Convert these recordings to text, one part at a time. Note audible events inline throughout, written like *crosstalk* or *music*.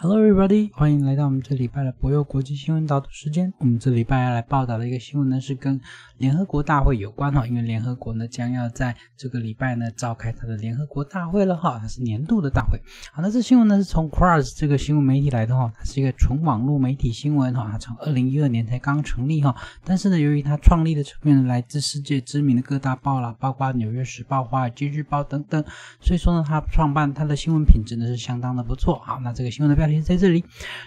Hello everybody，欢迎来到我们这礼拜的博友国际新闻导读时间。我们这礼拜要来报道的一个新闻呢，是跟联合国大会有关哈，因为联合国呢将要在这个礼拜呢召开它的联合国大会了哈，它是年度的大会。好，那这新闻呢是从 Quars 这个新闻媒体来的哈，它是一个纯网络媒体新闻哈，它从二零一二年才刚成立哈，但是呢，由于它创立的成员来自世界知名的各大报啦，包括纽约时报、华尔街日报等等，所以说呢，它创办它的新闻品质呢是相当的不错。好，那这个新闻的标 题在这里，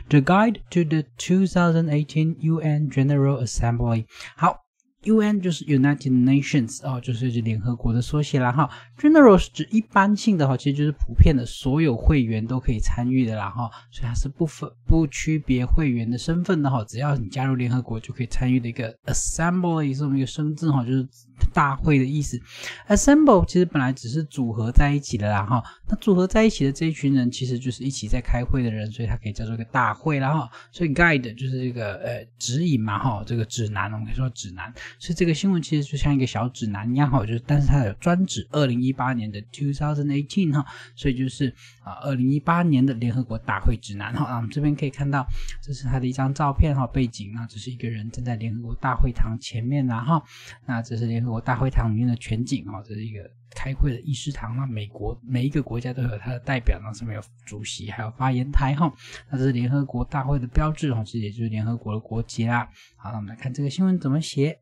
The Guide to the 2018 UN General Assembly。好，UN 就是 United Nations 哦，就是联合国的缩写啦哈。 General 是指一般性的哈，其实就是普遍的，所有会员都可以参与的啦哈，所以它是不分不区别会员的身份的哈，只要你加入联合国就可以参与的一个 Assembly 这么一个生字哈，就是大会的意思。Assemble 其实本来只是组合在一起的啦哈，那组合在一起的这一群人其实就是一起在开会的人，所以它可以叫做一个大会啦哈。所以 Guide 就是这个呃指引嘛哈，这个指南我们可以说指南，所以这个新闻其实就像一个小指南一样哈，就是但是它有专指二零一八年的 two thousand eighteen 哈，所以就是啊二零一八年的联合国大会指南哈。那我们这边可以看到，这是他的一张照片哈，背景那只是一个人站在联合国大会堂前面然哈，那这是联合国大会堂里面的全景哈，这是一个开会的议事堂那美国每一个国家都有它的代表，那上面有主席还有发言台哈，那这是联合国大会的标志哈，其实也就是联合国的国旗啦。好，那我们来看这个新闻怎么写。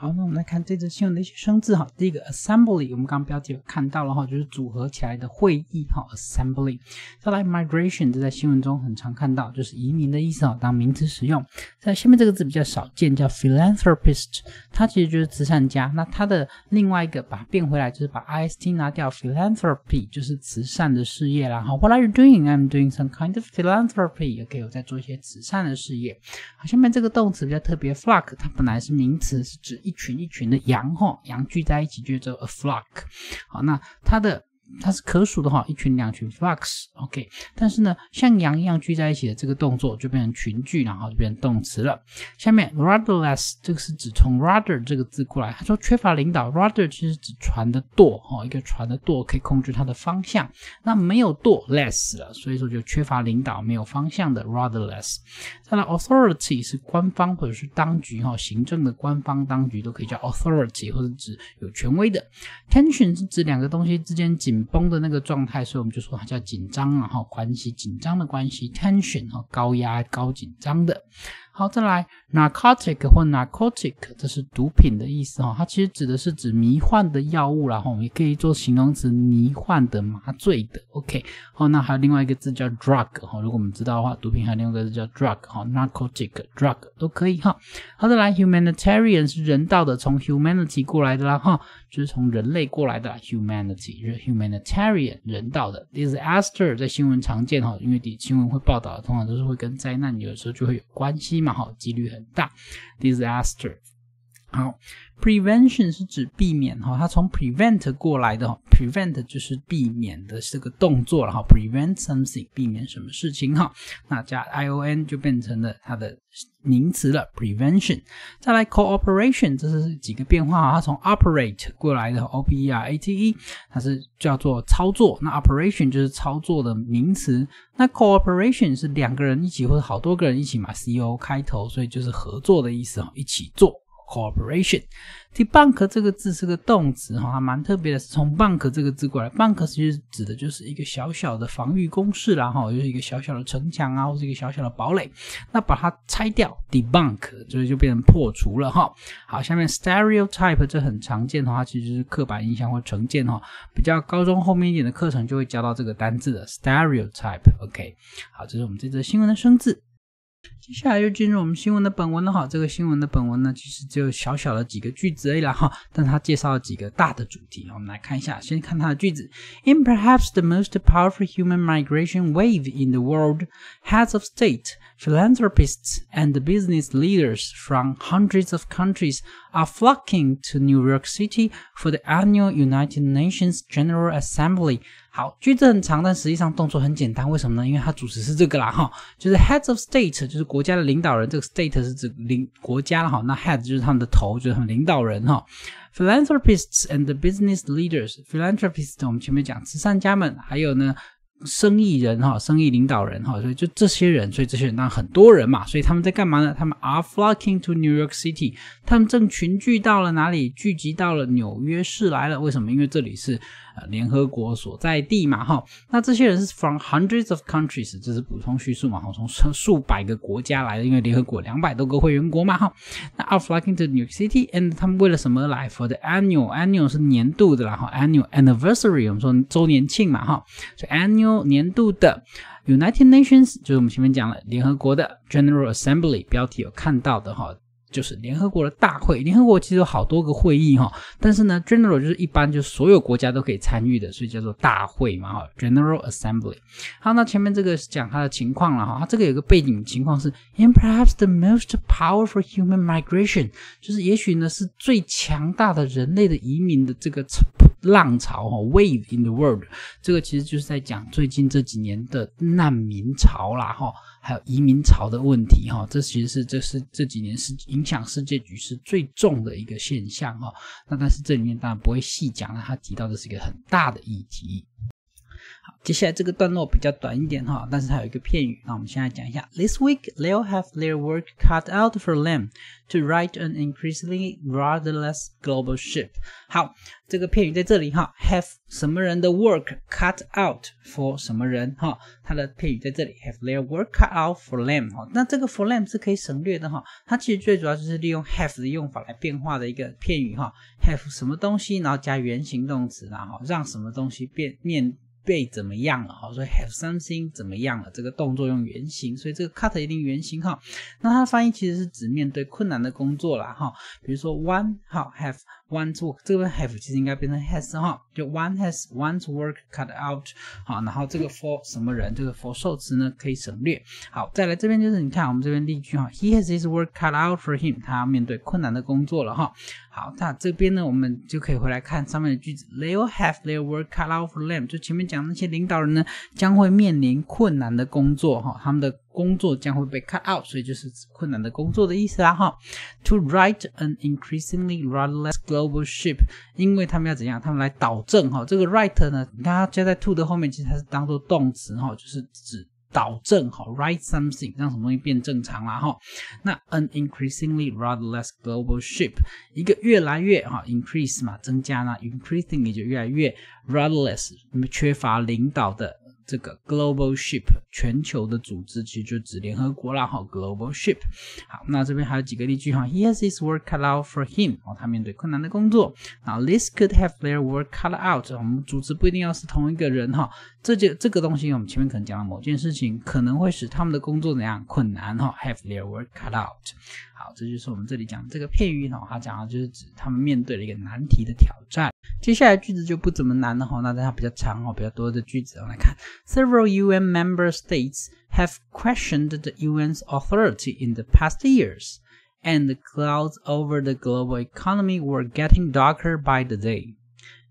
好，那我们来看这则新闻的一些生字哈。第一个 assembly，我们刚刚标题有看到了哈，就是组合起来的会议哈，assembly。再来 migration，这在新闻中很常看到，就是移民的意思哈，当名词使用。在下面这个字比较少见，叫 philanthropist，它其实就是慈善家。那它的另外一个把它变回来，就是把 i s t 拿掉，philanthropy 就是慈善的事业啦。好，What are you doing? I'm doing some kind of philanthropy。OK，我在做一些慈善的事业。好，下面这个动词比较特别，flock，它本来是名词，是指一群一群的羊哈，羊聚在一起就叫 a flock。好，那它的它是可数的哈，一群两群 flocks，OK。但是呢，像羊一样聚在一起的这个动作就变成群聚，然后就变成动词了。下面 rudderless 这个是指从 rudder 这个字过来，他说缺乏领导，rudder 其实指船的舵哈，一个船的舵可以控制它的方向。那没有舵 less 了，所以说就缺乏领导，没有方向的 rudderless。再来 authority 是官方或者是当局哈，行政的官方当局都可以叫 authority，或者指有权威的。tension 是指两个东西之间紧绷的那个状态，所以我们就说它叫紧张啊哈，关系紧张的关系，tension 哈，高压高紧张的。好，再来 narcotic 或 narcotic，这是毒品的意思哈，它其实指的是指迷幻的药物然后也可以做形容词，迷幻的、麻醉的。OK，好，那还有另外一个字叫 drug 哈，如果我们知道的话，毒品还有另外一个字叫 drug 哈，narcotic drug 都可以哈。好，再来 humanitarian 是人道的，从 humanity 过来的啦哈，就是从人类过来的 humanity，是 humanitarian 人道的。disaster 在新闻常见哈，因为新闻会报道，通常都是会跟灾难有时候就会有关系嘛。好，几率很大。Disaster，好，prevention 是指避免哈，它从 prevent 过来的，prevent 就是避免的这个动作了哈，prevent something 避免什么事情哈，那加 i o n 就变成了它的名词了，prevention。再来 cooperation，这是几个变化啊，它从 operate 过来的 o p e r a t e，它是叫做操作，那 operation 就是操作的名词。那 cooperation 是两个人一起或者好多个人一起嘛，c o 开头，所以就是合作的意思哈，一起做 cooperation。debunk 这个字是个动词哈，还蛮特别的，是从 bunk 这个字过来，bunk 其实指的就是一个小小的防御工事啦哈，就是一个小小的城墙啊，或者一个小小的堡垒，那把它拆掉，debunk 所以就变成破除了哈。好，下面 stereotype 这很常见的话，其实是刻板印象或成见哈，比较高中后面一点的课程就会教到这个单字的 stereotype。OK，好，这是我们这则新闻的生字。接下来就进入我们新闻的本文了哈。这个新闻的本文呢，其实只有小小的几个句子而已啦哈，但它介绍了几个大的主题。我们来看一下，先看它的句子：In perhaps the most powerful human migration wave in the world, heads of state, philanthropists, and business leaders from hundreds of countries are flocking to New York City for the annual United Nations General Assembly. 好，句子很长，但实际上动作很简单。为什么呢？因为它主词是这个啦，哈，就是 heads of state，就是国家的领导人。这个 state 是指领国家哈，那 head 就是他们的头，就是他们领导人哈。Philanthropists and business leaders，philanthropists 我们前面讲慈善家们，还有呢生意人哈，生意领导人哈，所以就这些人，所以这些人当然很多人嘛，所以他们在干嘛呢？他们 are flocking to New York City，他们正群聚到了哪里？聚集到了纽约市来了。为什么？因为这里是联合国所在地嘛哈。那这些人是 from hundreds of countries，这是补充叙述嘛哈，从数百个国家来的，因为联合国两百多个会员国嘛哈。那 are flocking to New City，and 他们为了什么来？For the annual，annual 是年度的啦哈，annual anniversary 我们说周年庆嘛哈，所以 annual。年度的 United Nations 就是我们前面讲了联合国的 General Assembly 标题有看到的哈，就是联合国的大会。联合国其实有好多个会议哈，但是呢，General 就是一般就是所有国家都可以参与的，所以叫做大会嘛哈，General Assembly。好，那前面这个是讲它的情况了哈，它这个有个背景情况是，in perhaps the most powerful human migration，就是也许呢是最强大的人类的移民的这个。浪潮哈，wave in the world，这个其实就是在讲最近这几年的难民潮啦哈，还有移民潮的问题哈，这其实是这是这几年是影响世界局势最重的一个现象哈。那但是这里面当然不会细讲了，他提到的是一个很大的议题。接下来这个段落比较短一点哈，但是它有一个片语，那我们先来讲一下。This week, they'll have their work cut out for them to write an increasingly rudderless global ship。好，这个片语在这里哈，have 什么人的 work cut out for 什么人哈，它的片语在这里，have their work cut out for them 哈。那这个 for them 是可以省略的哈，它其实最主要就是利用 have 的用法来变化的一个片语哈，have 什么东西，然后加原形动词，然后让什么东西变面。被怎么样了？哈，所以 have something 怎么样了？这个动作用原型，所以这个 cut 一定原型哈。那它的翻译其实是指面对困难的工作啦哈。比如说 one 好 have one's work，这边 have 其实应该变成 has 哈，就 one has one's work cut out 好，然后这个 for 什么人？这个 for 受词呢可以省略。好，再来这边就是你看我们这边例句哈，he has his work cut out for him，他要面对困难的工作了哈。好，那这边呢我们就可以回来看上面的句子，they will have their work cut out for them，就前面讲。那些领导人呢，将会面临困难的工作哈，他们的工作将会被 cut out，所以就是困难的工作的意思啦哈。To write an increasingly rudderless global ship，因为他们要怎样？他们来导正哈。这个 write 呢，你看它加在 to 的后面，其实它是当做动词哈，就是指。导正哈，write something，让什么东西变正常啦哈。那 an increasingly rudderless global ship，一个越来越哈，increase 嘛，增加呢，increasing 也就越来越 rudderless，那么缺乏领导的。这个 global ship 全球的组织其实就指联合国啦哈，global ship。好，那这边还有几个例句哈，He has his work cut out for him。哦，他面对困难的工作。啊，This could have their work cut out。我们组织不一定要是同一个人哈，这就这个东西我们前面可能讲了某件事情可能会使他们的工作怎样困难哈，have their work cut out。好，这就是我们这里讲这个片语呢，它讲的就是指他们面对了一个难题的挑战。接下来句子就不怎么难了哈，那它比较长哦，比较多的句子，我们来看。Several UN member states have questioned the UN's authority in the past years, and the clouds over the global economy were getting darker by the day.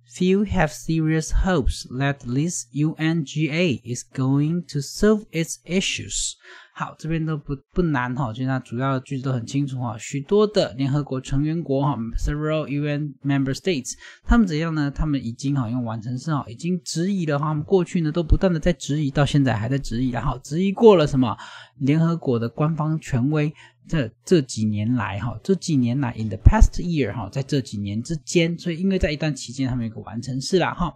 Few have serious hopes that this UNGA is going to solve its issues. 好，这边都不不难哈，就它主要的句子都很清楚哈。许多的联合国成员国哈，several UN member states，他们怎样呢？他们已经哈用完成式哈，已经质疑了哈。他们过去呢都不断的在质疑，到现在还在质疑，然后质疑过了什么？联合国的官方权威。这这几年来哈，这几年来，in the past year 哈，在这几年之间，所以因为在一段期间，他们有个完成式啦哈。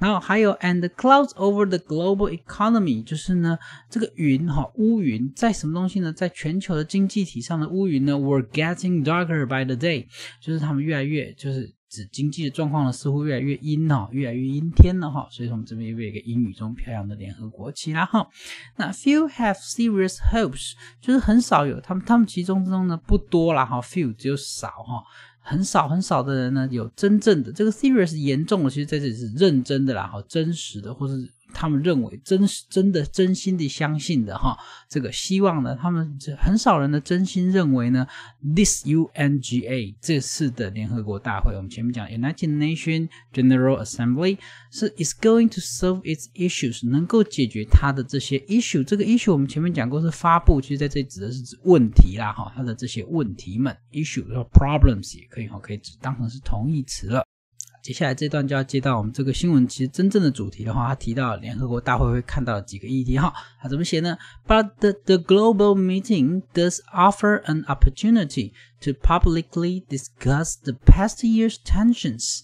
然后还有，and clouds over the global economy，就是呢，这个云哈，乌云在什么东西呢？在全球的经济体上的乌云呢，were getting darker by the day，就是他们越来越就是。指经济的状况呢，似乎越来越阴哦，越来越阴天了哈。所以说我们这边有一个阴雨中飘扬的联合国旗啦哈。那 few have serious hopes，就是很少有他们，他们其中之中呢不多啦哈，few 只有少哈，很少很少的人呢有真正的这个 serious 严重的，其实在这里是认真的啦好，真实的或是。他们认为真、真的、真心的相信的哈，这个希望呢，他们很少人的真心认为呢，this UNGA 这次的联合国大会，我们前面讲 United Nations General Assembly 是 is going to solve its issues，能够解决它的这些 issue。这个 issue 我们前面讲过是发布，其实在这里指的是指问题啦哈，它的这些问题们 issue 或 problems 也可以哈，可以当成是同义词了。接下来这段就要接到我们这个新闻，其实真正的主题的话，他提到联合国大会会看到几个议题哈，他怎么写呢？But the the global meeting does offer an opportunity to publicly discuss the past year's tensions.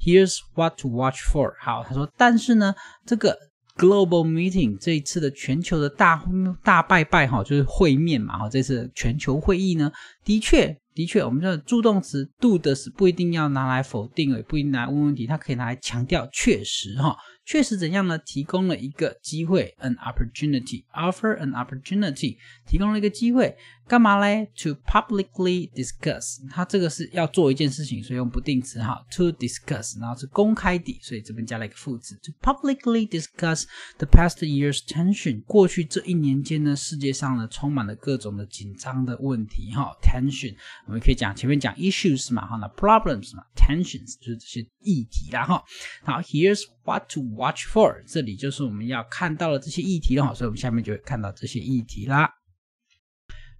Here's what to watch for. 好，他说，但是呢，这个 global meeting 这一次的全球的大大拜拜哈，就是会面嘛哈，这次全球会议呢，的确。的确，我们说助动词 do 的是不一定要拿来否定，也不一定拿来问问题，它可以拿来强调确实哈。确实怎样呢？提供了一个机会，an opportunity，offer an opportunity，提供了一个机会，干嘛嘞？To publicly discuss，它这个是要做一件事情，所以用不定词哈。To discuss，然后是公开的，所以这边加了一个副词。To publicly discuss the past year's tension，过去这一年间呢，世界上呢充满了各种的紧张的问题哈。Tension，我们可以讲前面讲 issues 嘛哈，那 problems 嘛，tensions 就是这些议题啦哈。好，Here's what to Watch for，这里就是我们要看到的这些议题了哈，所以我们下面就会看到这些议题啦。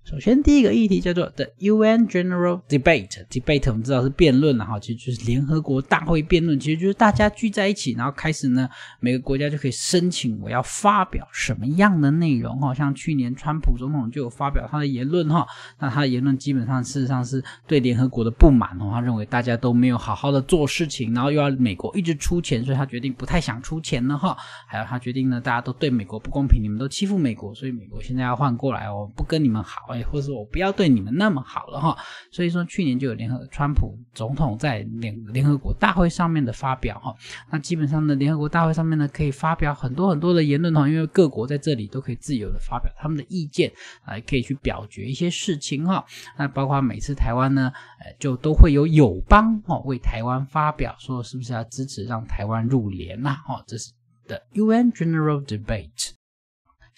首先，第一个议题叫做 The UN General Debate。Debate 我们知道是辩论了哈，其实就是联合国大会辩论，其实就是大家聚在一起，然后开始呢，每个国家就可以申请我要发表什么样的内容哈。像去年川普总统就有发表他的言论哈，那他的言论基本上事实上是对联合国的不满哦，他认为大家都没有好好的做事情，然后又要美国一直出钱，所以他决定不太想出钱了哈。还有他决定呢，大家都对美国不公平，你们都欺负美国，所以美国现在要换过来哦，不跟你们好。或者说我不要对你们那么好了哈，所以说去年就有联合川普总统在联联合国大会上面的发表哈，那基本上呢，联合国大会上面呢可以发表很多很多的言论哈，因为各国在这里都可以自由的发表他们的意见啊，可以去表决一些事情哈，那包括每次台湾呢，呃，就都会有友邦哦为台湾发表说是不是要支持让台湾入联呐，哦，这是的 UN General Debate。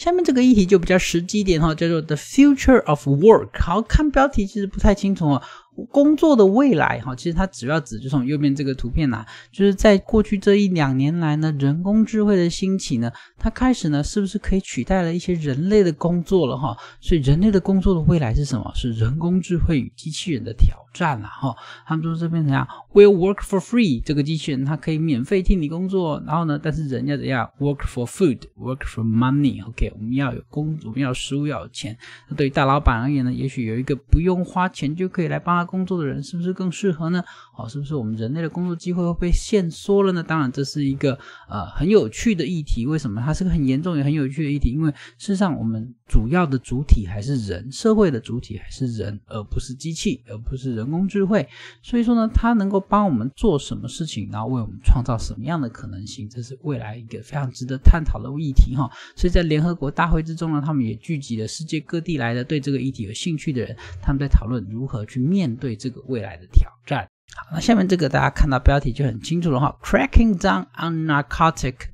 下面这个议题就比较实际一点哈，叫做 The Future of Work。好看标题其实不太清楚哦。工作的未来哈，其实它主要指就从右边这个图片呐，就是在过去这一两年来呢，人工智慧的兴起呢，它开始呢，是不是可以取代了一些人类的工作了哈？所以人类的工作的未来是什么？是人工智慧与机器人的挑战了哈。他们说这边怎样？Will work for free，这个机器人它可以免费替你工作，然后呢，但是人要怎样？Work for food，work for money。OK，我们要有工，我们要食物要有钱。那对于大老板而言呢，也许有一个不用花钱就可以来帮。工作的人是不是更适合呢？好，是不是我们人类的工作机会会被限缩了呢？当然，这是一个呃很有趣的议题。为什么它是个很严重也很有趣的议题？因为事实上，我们主要的主体还是人，社会的主体还是人，而不是机器，而不是人工智慧。所以说呢，它能够帮我们做什么事情，然后为我们创造什么样的可能性，这是未来一个非常值得探讨的议题哈。所以在联合国大会之中呢，他们也聚集了世界各地来的对这个议题有兴趣的人，他们在讨论如何去面。对这个未来的挑战。好，那下面这个大家看到标题就很清楚了哈，Cracking down on narcotic。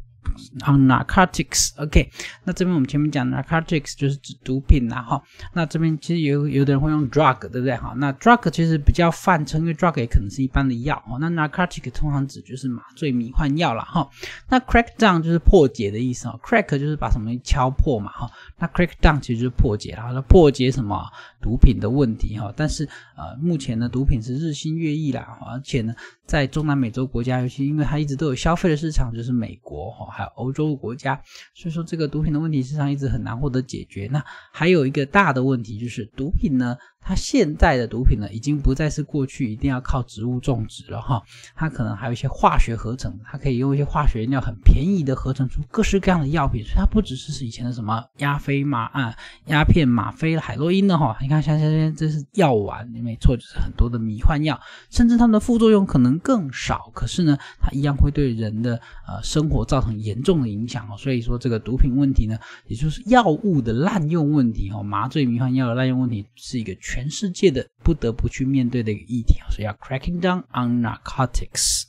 On narcotics，OK，那这边我们前面讲 narcotics 就是指毒品啦，哈。那这边其实有有的人会用 drug，对不对？哈，那 drug 其实比较泛称，因为 drug 也可能是一般的药哦。那 narcotic 通常指就是麻醉、迷幻药啦，哈。那 crack down 就是破解的意思哦，crack 就是把什么敲破嘛，哈。那 crack down 其实就是破解，然后破解什么毒品的问题，哈。但是呃，目前呢，毒品是日新月异啦，而且呢，在中南美洲国家，尤其因为它一直都有消费的市场，就是美国，哈，还有。欧洲国家，所以说这个毒品的问题实际上一直很难获得解决。那还有一个大的问题就是毒品呢。它现在的毒品呢，已经不再是过去一定要靠植物种植了哈，它可能还有一些化学合成，它可以用一些化学原料很便宜的合成出各式各样的药品，所以它不只是是以前的什么鸦飞吗啊鸦片、吗啡、海洛因的哈，你看像这些这是药丸，没错，就是很多的迷幻药，甚至它们的副作用可能更少，可是呢，它一样会对人的呃生活造成严重的影响哦。所以说这个毒品问题呢，也就是药物的滥用问题哦，麻醉迷幻药的滥用问题是一个全。世界的不得不去面对的一个议题，所以要 cracking down on narcotics。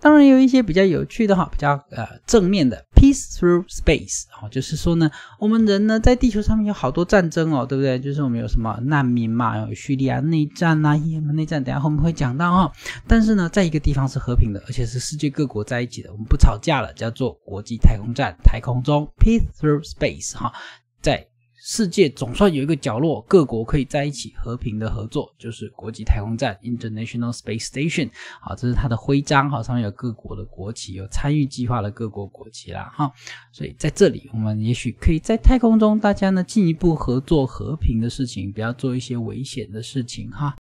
当然有一些比较有趣的哈，比较呃正面的 peace through space 啊，就是说呢，我们人呢在地球上面有好多战争哦，对不对？就是我们有什么难民嘛，有叙利亚内战呐，也门内战，等下后面会讲到哈。但是呢，在一个地方是和平的，而且是世界各国在一起的，我们不吵架了，叫做国际太空站，太空中 peace through space 哈，在。世界总算有一个角落，各国可以在一起和平的合作，就是国际太空站 （International Space Station）。好，这是它的徽章，好，上面有各国的国旗，有参与计划的各国国旗啦，哈。所以在这里，我们也许可以在太空中，大家呢进一步合作和平的事情，不要做一些危险的事情，哈。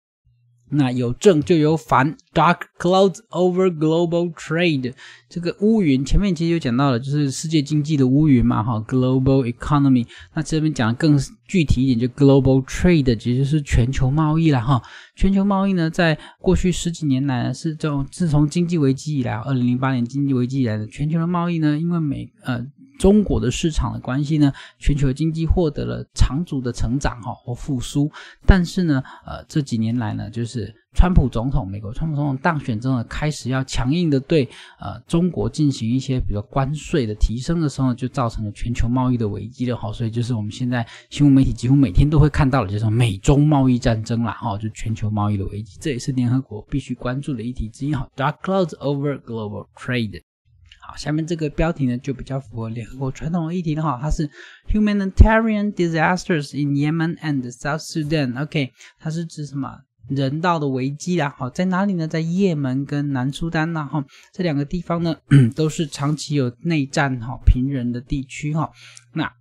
那有正就有反，dark clouds over global trade。这个乌云前面其实有讲到了，就是世界经济的乌云嘛，哈，global economy。那这边讲的更具体一点，就 global trade，其实是全球贸易了，哈。全球贸易呢，在过去十几年来是这种，自从经济危机以来，二零零八年经济危机以来的全球的贸易呢，因为美呃。中国的市场的关系呢，全球经济获得了长足的成长哈和复苏，但是呢，呃这几年来呢，就是川普总统，美国川普总统当选之后，开始要强硬的对呃中国进行一些比如关税的提升的时候，就造成了全球贸易的危机了哈，所以就是我们现在新闻媒体几乎每天都会看到的，就是美中贸易战争啦哈，就全球贸易的危机，这也是联合国必须关注的议题之一哈。Dark clouds over global trade。好，下面这个标题呢就比较符合联合国传统议题的哈，它是 humanitarian disasters in Yemen and South Sudan。OK，它是指什么人道的危机啦？好，在哪里呢？在也门跟南苏丹呐哈，这两个地方呢 *clears throat* 都是长期有内战哈，平人的地区哈。那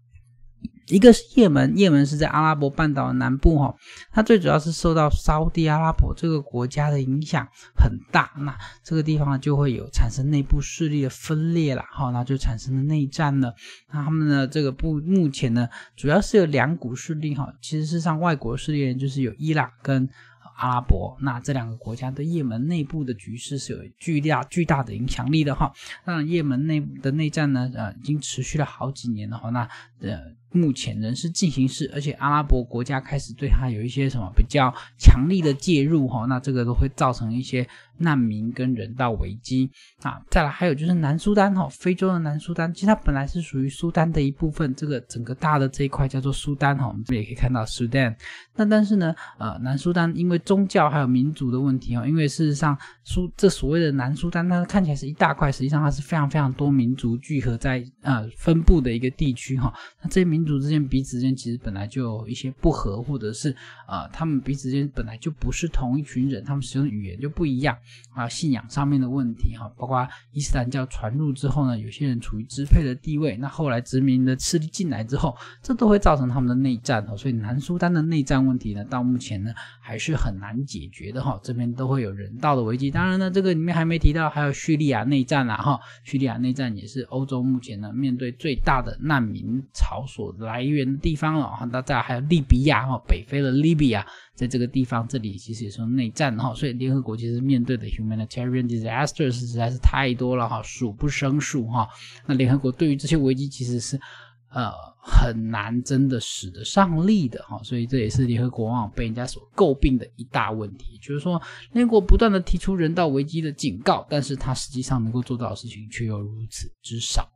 一个是也门，也门是在阿拉伯半岛的南部哈，它最主要是受到沙地阿拉伯这个国家的影响很大，那这个地方呢就会有产生内部势力的分裂了哈，那就产生了内战了。那他们呢这个部目前呢主要是有两股势力哈，其实是上外国势力就是有伊朗跟。阿拉伯，那这两个国家对也门内部的局势是有巨大巨大的影响力的哈。那也门内部的内战呢，呃，已经持续了好几年了哈。那呃，目前仍是进行式，而且阿拉伯国家开始对它有一些什么比较强力的介入哈。那这个都会造成一些。难民跟人道危机啊，再来还有就是南苏丹哈，非洲的南苏丹，其实它本来是属于苏丹的一部分，这个整个大的这一块叫做苏丹哈，我们这边也可以看到苏丹。那但是呢，呃，南苏丹因为宗教还有民族的问题哈，因为事实上苏这所谓的南苏丹，它看起来是一大块，实际上它是非常非常多民族聚合在呃分布的一个地区哈。那这些民族之间彼此之间其实本来就有一些不和，或者是啊，他们彼此间本来就不是同一群人，他们使用的语言就不一样。啊，信仰上面的问题哈，包括伊斯兰教传入之后呢，有些人处于支配的地位，那后来殖民的势力进来之后，这都会造成他们的内战哈。所以南苏丹的内战问题呢，到目前呢还是很难解决的哈。这边都会有人道的危机，当然呢，这个里面还没提到还有叙利亚内战啦哈。叙利亚内战也是欧洲目前呢面对最大的难民潮所来源的地方了哈。那再还有利比亚哈，北非的利比亚。在这个地方，这里其实也是内战哈，所以联合国其实面对的 humanitarian disasters 实在是太多了哈，数不胜数哈。那联合国对于这些危机其实是呃很难真的使得上力的哈，所以这也是联合国往往被人家所诟病的一大问题，就是说联合国不断的提出人道危机的警告，但是它实际上能够做到的事情却又如此之少。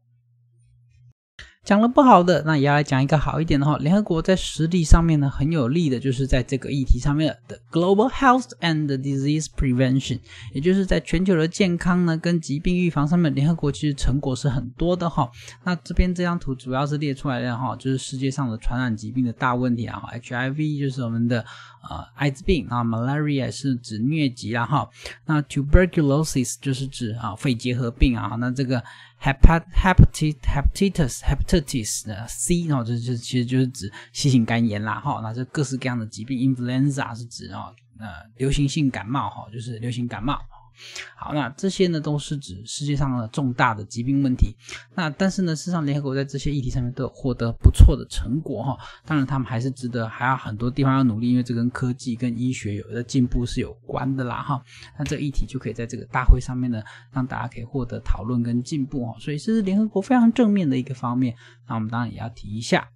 讲了不好的，那也要来讲一个好一点的哈。联合国在实力上面呢很有利的，就是在这个议题上面的 Global Health and Disease Prevention，也就是在全球的健康呢跟疾病预防上面，联合国其实成果是很多的哈。那这边这张图主要是列出来的哈，就是世界上的传染疾病的大问题啊，HIV 就是我们的呃艾滋病啊，Malaria 是指疟疾啊哈，那 Tuberculosis 就是指啊肺结核病啊，那这个。Hepatitis hepatitis hepatitis 的 C 哦，这就其实就是指新型肝炎啦哈，那这各式各样的疾病，influenza 是指哦，呃，流行性感冒哈，就是流行感冒。好，那这些呢都是指世界上的重大的疾病问题。那但是呢，事实上联合国在这些议题上面都有获得不错的成果哈。当然，他们还是值得，还有很多地方要努力，因为这跟科技跟医学有的进步是有关的啦哈。那这个议题就可以在这个大会上面呢，让大家可以获得讨论跟进步哈。所以这是联合国非常正面的一个方面。那我们当然也要提一下。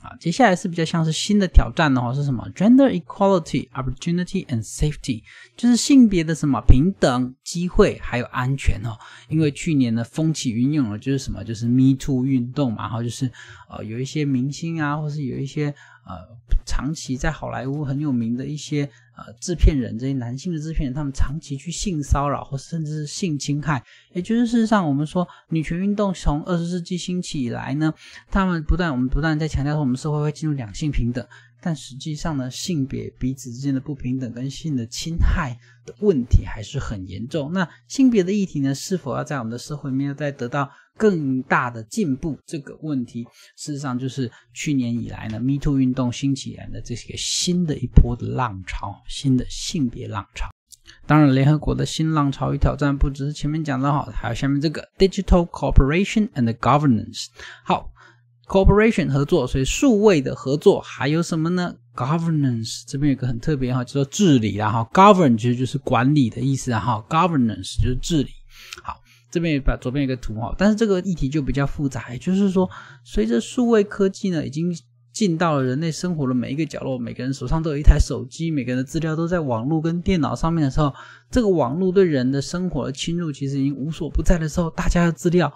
啊，接下来是比较像是新的挑战的话是什么？Gender equality, opportunity and safety，就是性别的什么平等机会还有安全哦。因为去年呢风起云涌了，就是什么，就是 Me Too 运动嘛，然后就是呃有一些明星啊，或是有一些呃长期在好莱坞很有名的一些呃制片人这些男性的制片人，他们长期去性骚扰或甚至是性侵害。也就是事实上，我们说女权运动从二十世纪兴起以来呢，他们不断我们不断在强调说，我们社会会进入两性平等。但实际上呢，性别彼此之间的不平等跟性的侵害的问题还是很严重。那性别的议题呢，是否要在我们的社会面再得到更大的进步？这个问题，事实上就是去年以来呢，Me Too 运动兴起来的这些新的一波的浪潮，新的性别浪潮。当然，联合国的新浪潮与挑战不只是前面讲的哈，还有下面这个 Digital Cooperation and Governance。好。Cooperation 合作，所以数位的合作还有什么呢？Governance 这边有个很特别哈，叫做治理啦哈。Govern 其实就是管理的意思啊哈，Governance 就是治理。好，这边把左边有个图哈，但是这个议题就比较复杂，也就是说，随着数位科技呢，已经进到了人类生活的每一个角落，每个人手上都有一台手机，每个人的资料都在网络跟电脑上面的时候，这个网络对人的生活的侵入其实已经无所不在的时候，大家的资料。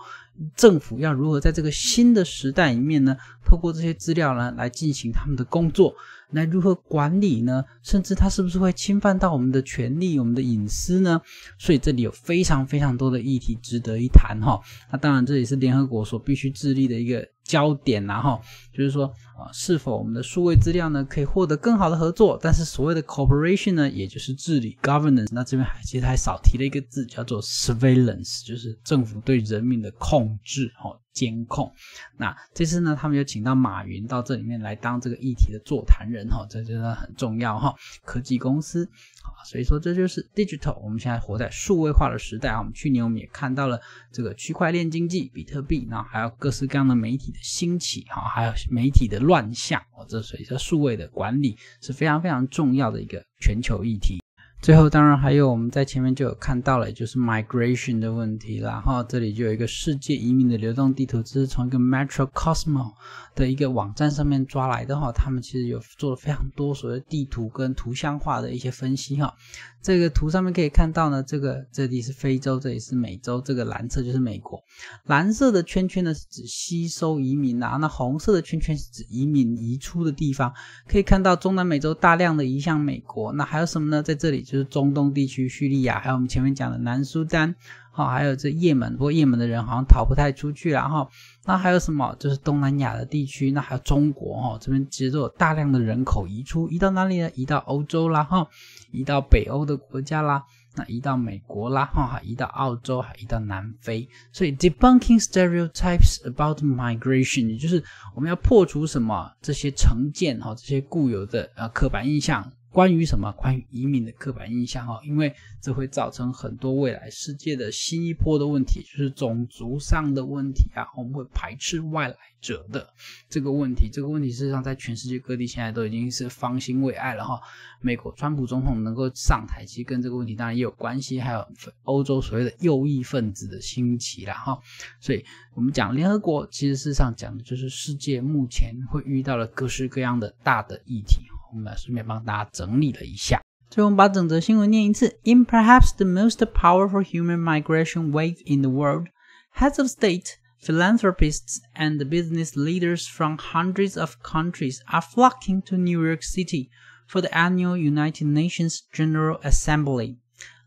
政府要如何在这个新的时代里面呢？透过这些资料呢，来进行他们的工作，来如何管理呢？甚至它是不是会侵犯到我们的权利、我们的隐私呢？所以这里有非常非常多的议题值得一谈哈。那当然，这也是联合国所必须致力的一个焦点然后就是说啊，是否我们的数位资料呢可以获得更好的合作？但是所谓的 cooperation 呢，也就是治理 governance，那这边还其实还少提了一个字，叫做 surveillance，就是政府对人民的控控制哈。监控，那这次呢，他们又请到马云到这里面来当这个议题的座谈人哈，这真的很重要哈。科技公司啊，所以说这就是 digital，我们现在活在数位化的时代啊。我们去年我们也看到了这个区块链经济、比特币，然后还有各式各样的媒体的兴起哈，还有媒体的乱象哦，这所以说数位的管理是非常非常重要的一个全球议题。最后，当然还有我们在前面就有看到了，就是 migration 的问题然后这里就有一个世界移民的流动地图，这是从一个 Metro Cosmo 的一个网站上面抓来的哈。他们其实有做了非常多所谓地图跟图像化的一些分析哈。这个图上面可以看到呢，这个这里是非洲，这里是美洲，这个蓝色就是美国。蓝色的圈圈呢是指吸收移民啊，那红色的圈圈是指移民移出的地方。可以看到中南美洲大量的移向美国，那还有什么呢？在这里。就是中东地区，叙利亚，还有我们前面讲的南苏丹，好，还有这也门，不过也门的人好像逃不太出去了哈。那还有什么？就是东南亚的地区，那还有中国哈，这边其实都有大量的人口移出，移到哪里呢？移到欧洲啦哈，移到北欧的国家啦，那移到美国啦哈，移到澳洲，还移到南非。所以 debunking stereotypes about migration，也就是我们要破除什么这些成见哈，这些固有的呃刻板印象。关于什么？关于移民的刻板印象哈，因为这会造成很多未来世界的新一波的问题，就是种族上的问题啊，我们会排斥外来者的这个问题。这个问题事实上在全世界各地现在都已经是方兴未艾了哈。美国川普总统能够上台，其实跟这个问题当然也有关系，还有欧洲所谓的右翼分子的兴起了哈。所以我们讲联合国，其实事实上讲的就是世界目前会遇到了各式各样的大的议题。我们顺便帮大家整理了一下。最后，我们把整则新闻念一次。In perhaps the most powerful human migration wave in the world, heads of state, philanthropists, and business leaders from hundreds of countries are flocking to New York City for the annual United Nations General Assembly.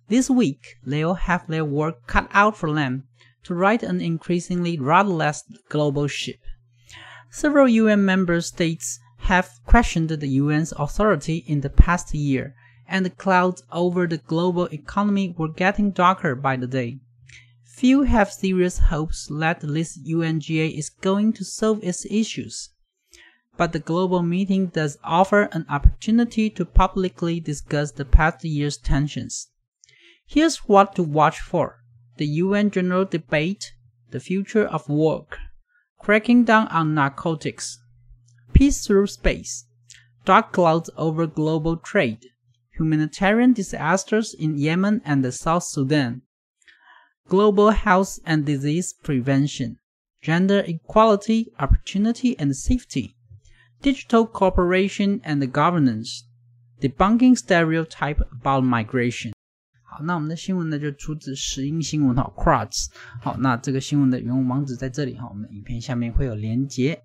This week, they'll have their work cut out for them to right an increasingly rudderless global ship. Several UN member states have questioned the UN's authority in the past year, and the clouds over the global economy were getting darker by the day. Few have serious hopes that this UNGA is going to solve its issues. But the global meeting does offer an opportunity to publicly discuss the past year's tensions. Here's what to watch for the UN General Debate, the future of work, cracking down on narcotics, peace through space, dark clouds over global trade, humanitarian disasters in Yemen and South Sudan, global health and disease prevention, gender equality, opportunity and safety, digital cooperation and governance, debunking stereotype about migration. 好，那我们的新闻呢就出自石英新闻哈 q u a r t z 好，那这个新闻的原文网址在这里哈，我们影片下面会有连接。